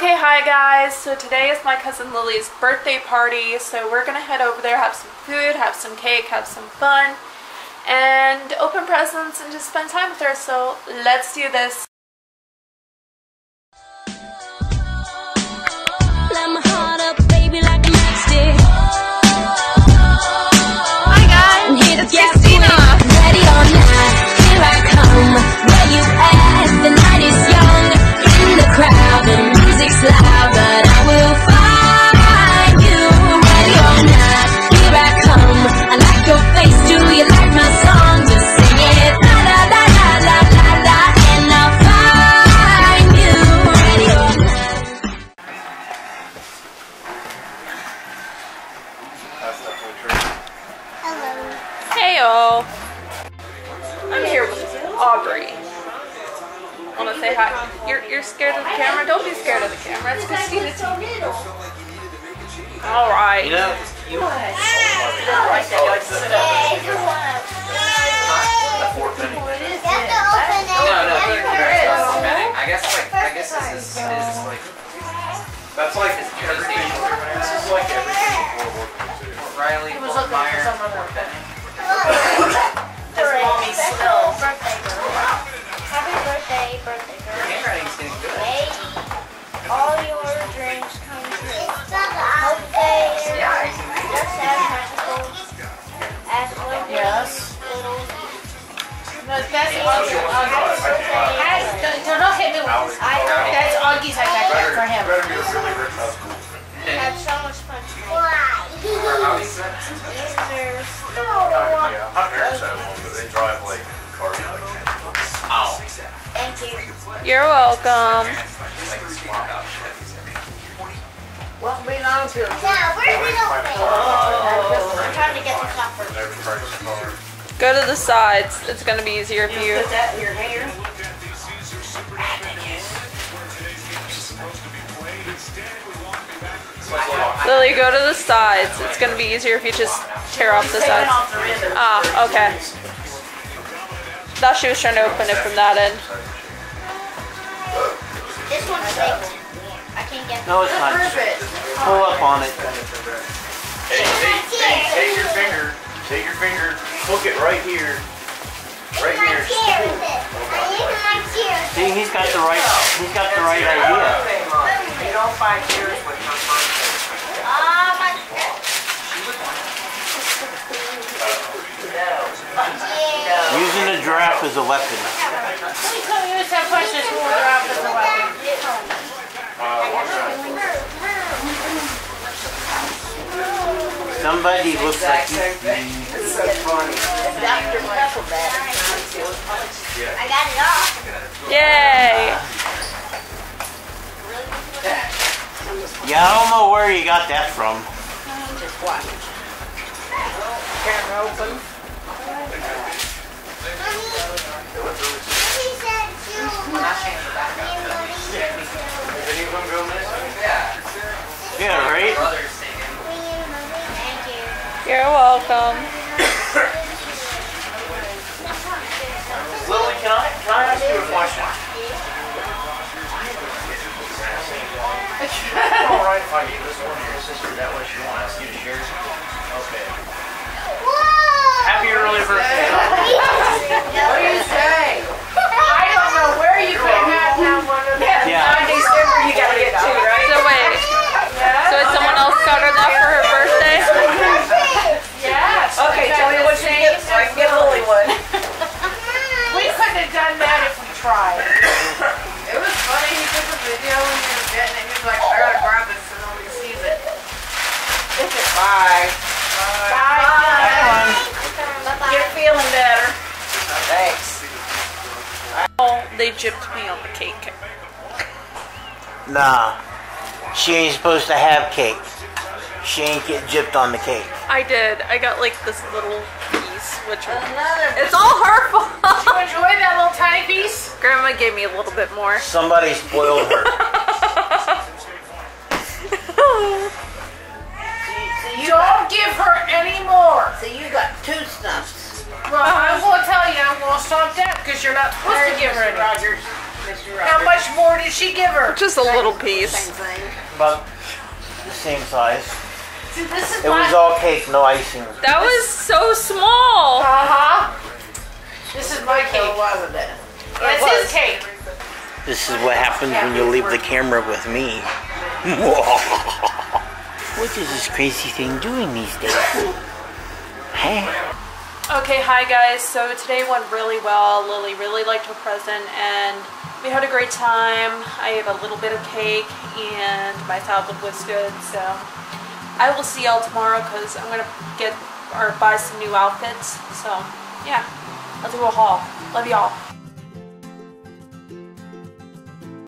Okay, hi guys. So today is my cousin Lilly's birthday party. So we're gonna head over there, have some food, have some cake, have some fun, and open presents and just spend time with her. So let's do this. Aubrey. Wanna say hi? You're you're scared of the camera? Don't be scared of the camera. It's Christina TV. All right. You know, you no, no, I guess like I guess this is, is like That's like everything. This is like everything before World War II. Riley Fort Meyer, Fort Benning. Happy No, that's Augie. Hey, don't, don't hit me with this. I That's Augie's I got that for him. Better be a really rich husband. you have so much fun tonight. How is that? You deserve Yeah, my parents have one, but they drive like cars like that. Ow. Thank you. You're welcome. Like swap out Chevys Well, being honest with you. Where's the opening? I'm trying to get this off first. Never purchased a car. Go to the sides. It's gonna be easier if you. Put that in your hair. Lilly, go to the sides. It's gonna be easier if you just tear off the sides. off. Ah, okay. Thought she was trying to open it from that end. This one's faked. I can't get No, it's not. Pull up on it. Hey, take, take, take your finger, take your finger, hook it right here. Right my here. chair with it. I need my chair. See, he's got the right. He's got the right idea. You don't find yours with your Ah, my. Yeah. Using a giraffe as a weapon. Please don't use that precious water off as a weapon. Somebody looks like you. So funny. I got it off. Yay! Yeah, I don't know where you got that from. Camera open. She said You're welcome. Lilly, can I, can I ask you a question? All right, if I give this one to your sister, that way she won't ask you to share. Okay. Whoa! Happy early birthday. What do you say? I don't know where you could have had now one of them. Yeah. Nine December, you gotta get two, right? So wait. So had someone else got her that for her birthday? Yes. Okay, tell me what she gets so I can get Lilly one. We couldn't have done that if we tried. It was funny, he took a video and he was getting it, he was like, I gotta grab this so nobody sees it. Bye. Bye. Bye. Get feeling better. Thanks. Oh, they gypped me on the cake. Nah. She ain't supposed to have cake. She ain't get gypped on the cake. I did. I got like this little piece, which Another. it's all her fault. You enjoy that little tiny piece? Grandma gave me a little bit more. Somebody spoiled her. give her any more. So you got two stumps. Well, I will tell you, I'm gonna stop that because you're not supposed to give her any. Rogers. How much more did she give her? Just a little piece. Same thing. About the same size. See, this is It was all cake, no icing. That was so small. Uh huh. This is my cake, It wasn't it? It's was. his cake. This is what happens when you leave the camera with me. what is this crazy thing doing these days? Hey? Okay, hi guys. So today went really well. Lilly really liked her present and we had a great time. I ate a little bit of cake and my salad was good. So I will see y'all tomorrow because I'm going to get or buy some new outfits. So yeah, I'll do a haul. Love y'all.